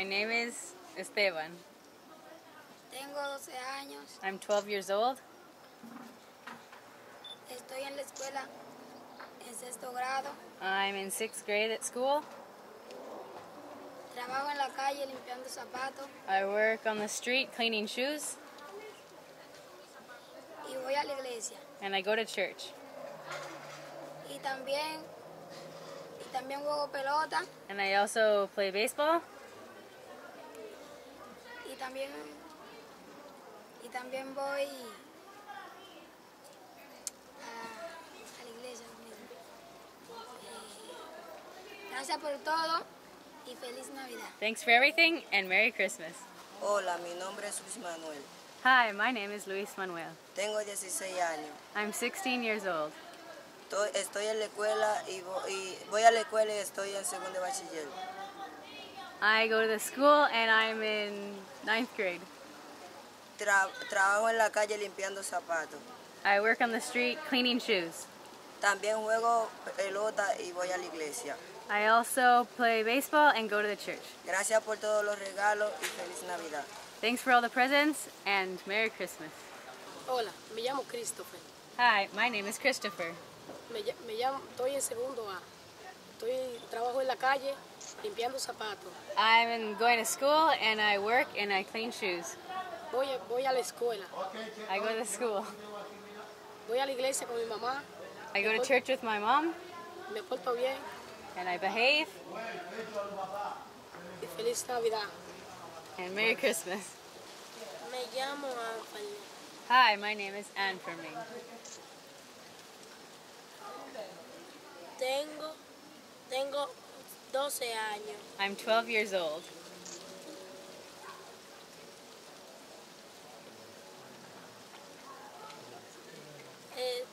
My name is Esteban. Tengo 12 años, I'm 12 years old. estoy en la escuela en sexto grado, I'm in sixth grade at school. trabajo en la calle limpiando zapatos I work on the street cleaning shoes, y voy a la iglesia. and I go to church. Y también, y también juego pelota And I also play baseball, también, y también voy a, a la iglesia. Eh, gracias por todo y feliz Navidad. Thanks for everything, and Merry Christmas. Hola, mi nombre es Luis Manuel. Hi, my name is Luis Manuel. Tengo 16 años. I'm 16 years old. Estoy, estoy en la escuela y voy, y voy a la escuela y estoy en segundo de bachiller. I go to the school, and I'm in ninth grade. Tra- trabajo en la calle limpiando zapatos. I work on the street cleaning shoes. También juego pelota y voy a la iglesia. I also play baseball and go to the church. Gracias por todos los regalos y feliz Navidad. Thanks for all the presents, and Merry Christmas. Hola, me llamo Christopher. Hi, my name is Christopher. Me, ll- me llamo, estoy en segundo A. Estoy trabajo en la calle limpiando zapatos. I'm going to school, and I work and I clean shoes. Voy, a- voy a la escuela. I go to school. Voy a la iglesia con mi mamá. I go to church with my mom, Me porto bien and I behave, y feliz Navidad. and Merry Christmas. Me llamo. Hi, my name is Anne Ferming. Tengo, tengo 12 años. I'm 12 years old.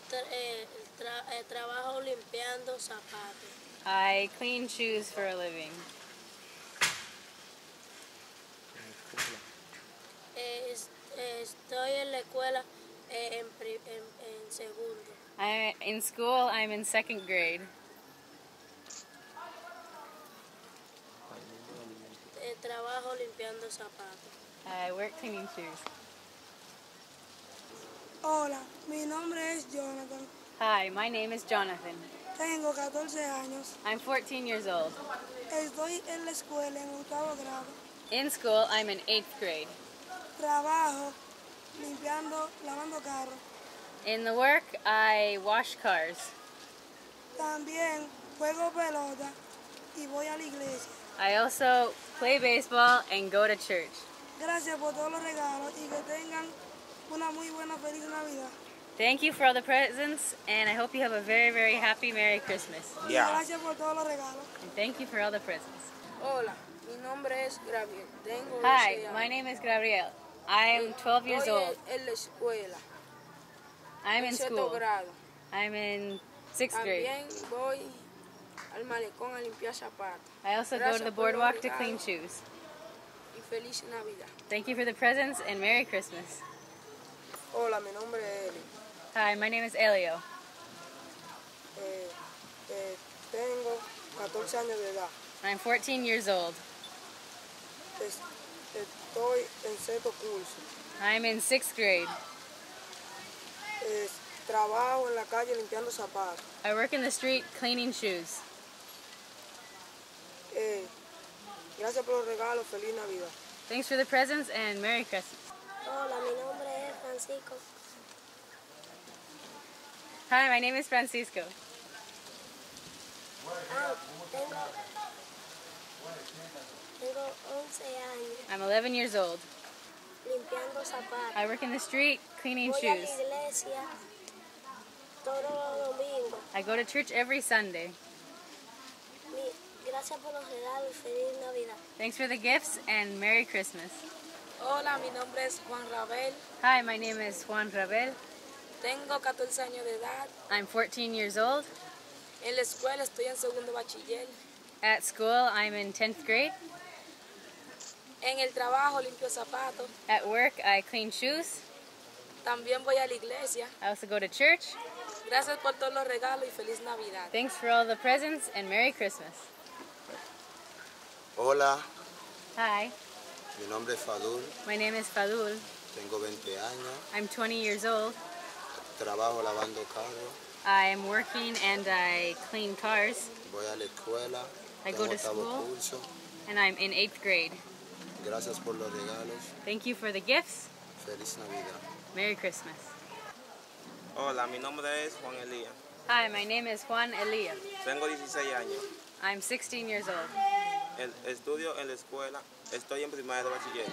Tra- tra- trabajo limpiando zapatos. I clean shoes for a living. Eh, es- eh, estoy en la escuela eh, en, en, en segundo. I in school. I'm in second grade. Eh, trabajo limpiando zapatos. I work cleaning shoes. Hola, mi nombre es Jonathan. Hi, my name is Jonathan. Tengo 14 años. I'm 14 years old. Estoy en la escuela en octavo grado. In school, I'm in eighth grade. Trabajo limpiando, lavando carros. In the work, I wash cars. También juego pelota y voy a la iglesia. I also play baseball and go to church. Gracias por todos los regalos y que tengan una muy buena feliz Navidad. Thank you for all the presents, and I hope you have a very, very happy Merry Christmas. Y gracias por todos los regalos. And thank you for all the presents. Hola, mi nombre es Gabriel. Tengo Hi, my name is Gabriel. I am 12 years old. en la escuela. I'm in school. I'm in sixth grade. Al malecón a limpiar zapatos. I also go to the boardwalk to clean shoes. Y feliz Navidad. Thank you for the presents and Merry Christmas. Hola, mi nombre es Eli. Hi, my name is Elio. Eh, eh, tengo 14 años de edad. I'm 14 years old. Es- estoy en sexto curso. I'm in sixth grade. Es- trabajo en la calle limpiando zapatos. I work in the street cleaning shoes. Eh, gracias por los regalos. Feliz Navidad. Thanks for the presents and Merry Christmas. Hola, mi nombre es Francisco. Hi, my name is Francisco. Ah, tengo, tengo 11 años I'm 11 years old. limpiando zapatos. I work in the street cleaning Voy a la shoes. iglesia todos los. I go to church every Sunday. Mi- Gracias por los regalos y feliz Navidad. Thanks for the gifts and Merry Christmas. Hola, mi nombre es Juan Rabel. Hi, my name is Juan Rabel. Tengo 14 años de edad. I'm 14 years old. En la escuela estoy en segundo bachiller. At school, I'm in 10th grade. En el trabajo limpio zapatos. At work, I clean shoes. También voy a la iglesia. I also go to church. Gracias por todos los regalos y feliz Navidad. Thanks for all the presents and Merry Christmas. Hola, Hi, Mi nombre es Fadul, my name is Fadul. tengo 20 años, I'm 20 years old. trabajo lavando carros, I am working and I clean cars, voy a la escuela, I go to school. curso. and I'm in eighth grade. Gracias por los regalos. Thank you for the gifts. Feliz Navidad. Merry Christmas. Hola, mi nombre es Juan Elías. Hi, my name is Juan Elia. Tengo 16 años. I'm 16 years old. El- estudio en la escuela. Estoy en primaria de bachiller.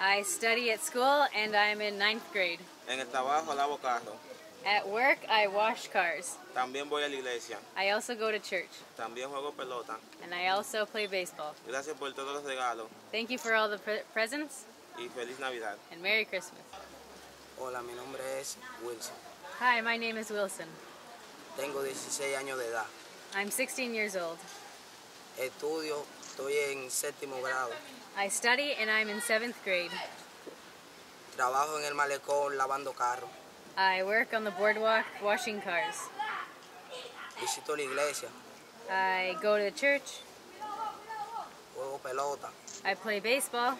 I study at school and I'm in ninth grade. En el trabajo lavo carro. At work, I wash cars. También voy a la iglesia. I also go to church También juego pelota. and I also play baseball. Gracias por todos los regalos Thank you for all the pre- presents y feliz Navidad. and Merry Christmas. Hola, mi nombre es Wilson. Hi, my name is Wilson. Tengo 16 años de edad. I'm 16 years old. Estudio, estoy en séptimo grado. I study and I'm in seventh grade. Trabajo en el malecón lavando carros. I work on the boardwalk washing cars. Visito la iglesia. I go to church. Juego pelota. I play baseball.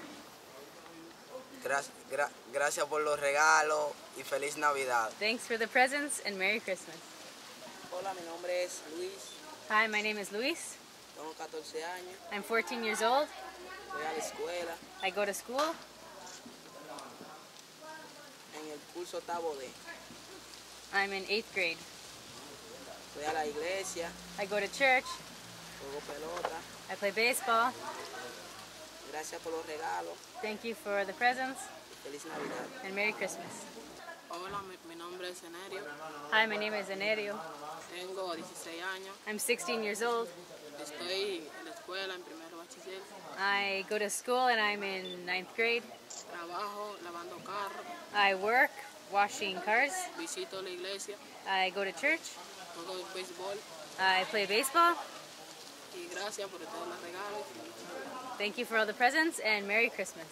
Gra- gra- gracias por los regalos y feliz Navidad. Thanks for the presents and Merry Christmas. Hola, mi nombre es Luis. Hi, my name is Luis. Tengo 14 años. I'm 14 years old. Voy a la escuela I go to school. en el curso octavo D. I'm in eighth grade. Voy a la iglesia. I go to church. Juego pelota. I play baseball. Gracias por los regalos Thank you for the presents feliz Navidad. and Merry Christmas. Hola, mi, mi nombre es Enerio. Hi, my name is Enerio. Tengo 16 años. I'm 16 years old. Estoy en la escuela en primero bachiller. I go to school and I'm in ninth grade. Trabajo lavando carro. I work washing cars. Visito la iglesia. I go to church. Juego béisbol. I play baseball. Y gracias por todos los regalos. Thank you for all the presents and Merry Christmas.